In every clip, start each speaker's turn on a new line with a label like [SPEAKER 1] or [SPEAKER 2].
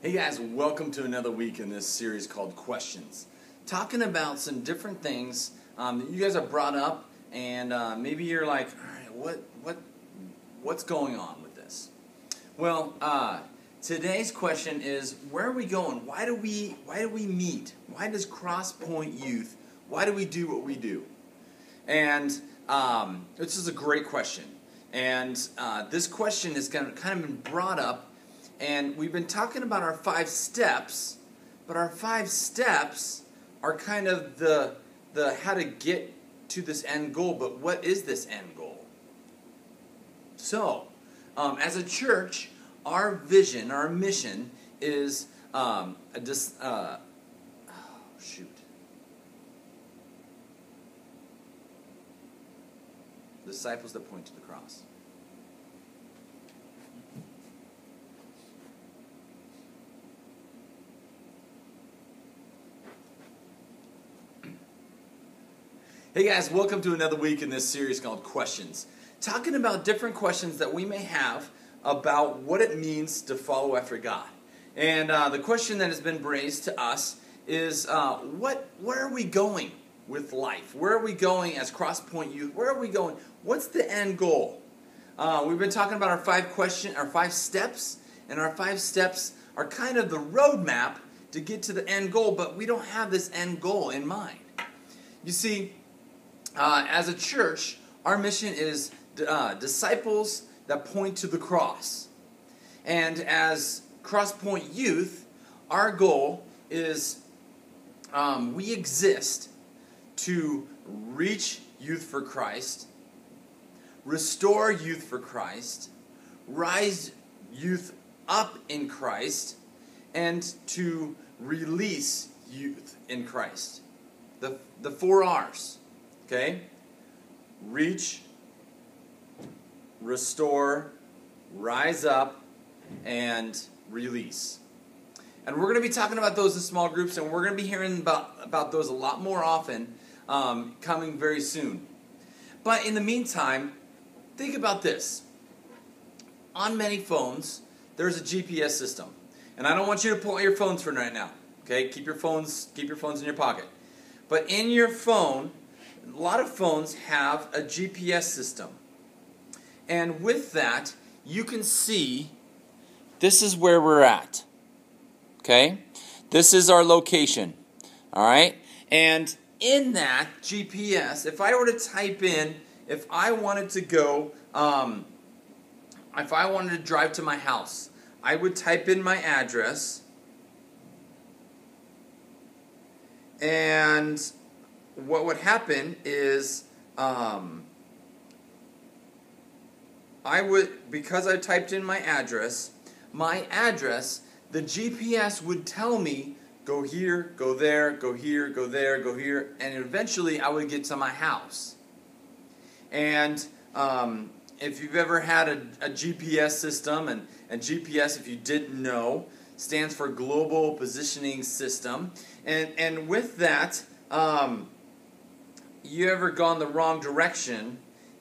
[SPEAKER 1] Hey guys, welcome to another week in this series called Questions. Talking about some different things um, that you guys have brought up, and uh, maybe you're like, all right, what, what, what's going on with this? Well, uh, today's question is, where are we going? Why do we, why do we meet? Why does Cross Point Youth? Why do we do what we do? And um, this is a great question. And uh, this question has kind of been brought up and we've been talking about our five steps, but our five steps are kind of the the how to get to this end goal. But what is this end goal? So, um, as a church, our vision, our mission is um, a dis, uh, oh, shoot. Disciples that point to the cross. Hey guys, welcome to another week in this series called Questions. Talking about different questions that we may have about what it means to follow after God. And uh, the question that has been raised to us is uh, what, where are we going with life? Where are we going as Crosspoint Youth? Where are we going? What's the end goal? Uh, we've been talking about our five question, our five steps, and our five steps are kind of the roadmap to get to the end goal, but we don't have this end goal in mind. You see, uh, as a church, our mission is uh, disciples that point to the cross. And as Crosspoint Youth, our goal is um, we exist to reach youth for Christ, restore youth for Christ, rise youth up in Christ, and to release youth in Christ. The, the four R's. Okay? Reach, restore, rise up, and release. And we're going to be talking about those in small groups, and we're going to be hearing about, about those a lot more often um, coming very soon. But in the meantime, think about this. On many phones, there's a GPS system. And I don't want you to pull out your phones for right now. Okay? Keep your phones, keep your phones in your pocket. But in your phone, a lot of phones have a GPS system. And with that, you can see this is where we're at. Okay? This is our location. All right? And in that GPS, if I were to type in, if I wanted to go, um, if I wanted to drive to my house, I would type in my address. And what would happen is um, I would, because I typed in my address, my address, the GPS would tell me go here, go there, go here, go there, go here, and eventually I would get to my house. And um, if you've ever had a, a, GPS system, and, and GPS, if you didn't know, stands for Global Positioning System. And, and with that, um, you ever gone the wrong direction,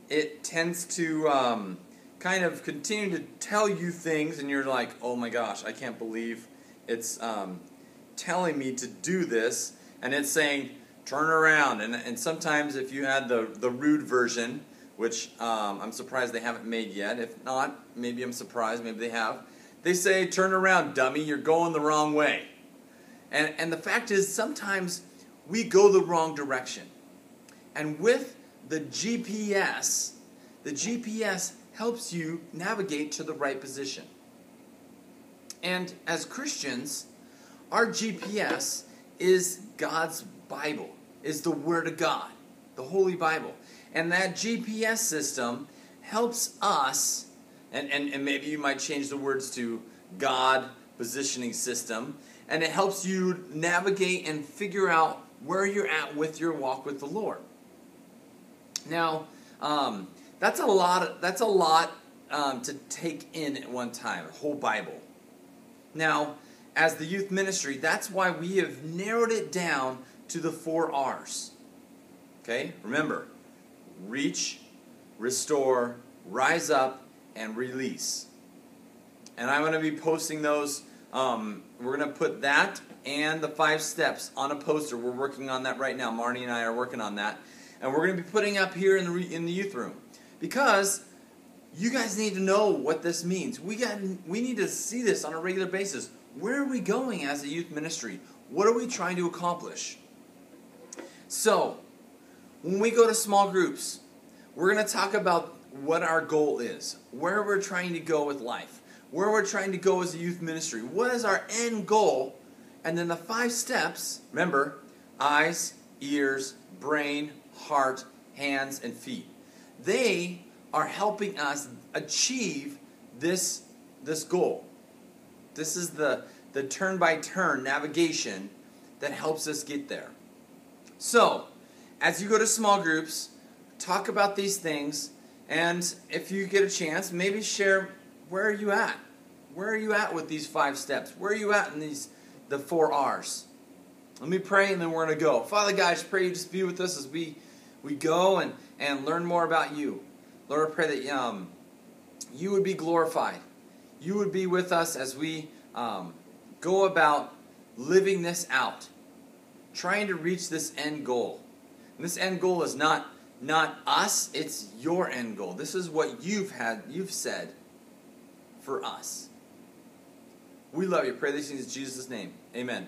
[SPEAKER 1] it tends to um, kind of continue to tell you things, and you're like, oh my gosh, I can't believe it's um, telling me to do this, and it's saying, turn around. And, and sometimes, if you had the, the rude version, which um, I'm surprised they haven't made yet, if not, maybe I'm surprised, maybe they have, they say, turn around, dummy, you're going the wrong way. And, and the fact is, sometimes we go the wrong direction. And with the GPS, the GPS helps you navigate to the right position. And as Christians, our GPS is God's Bible, is the Word of God, the Holy Bible. And that GPS system helps us, and, and, and maybe you might change the words to God positioning system, and it helps you navigate and figure out where you're at with your walk with the Lord. Now, um, that's a lot. That's a lot um, to take in at one time. Whole Bible. Now, as the youth ministry, that's why we have narrowed it down to the four R's. Okay, remember: reach, restore, rise up, and release. And I'm going to be posting those Um, we're going to put that and the five steps on a poster. We're working on that right now. Marnie and I are working on that. And we're going to be putting up here in the, re- in the youth room. Because you guys need to know what this means. We, got, we need to see this on a regular basis. Where are we going as a youth ministry? What are we trying to accomplish? So, when we go to small groups, we're going to talk about what our goal is, where we're trying to go with life, where we're trying to go as a youth ministry. What is our end goal? And then the five steps remember, eyes, ears, brain, heart, hands, and feet. They are helping us achieve this, this goal. This is the, the turn by turn navigation that helps us get there. So, as you go to small groups, talk about these things, and if you get a chance, maybe share where are you at? Where are you at with these five steps? Where are you at in these the four R's? Let me pray and then we're gonna go. Father God, I just pray you just be with us as we we go and, and learn more about you. Lord, I pray that um, you would be glorified. You would be with us as we um, go about living this out, trying to reach this end goal. And this end goal is not not us, it's your end goal. This is what you've had, you've said for us. We love you. Pray these things in Jesus' name. Amen.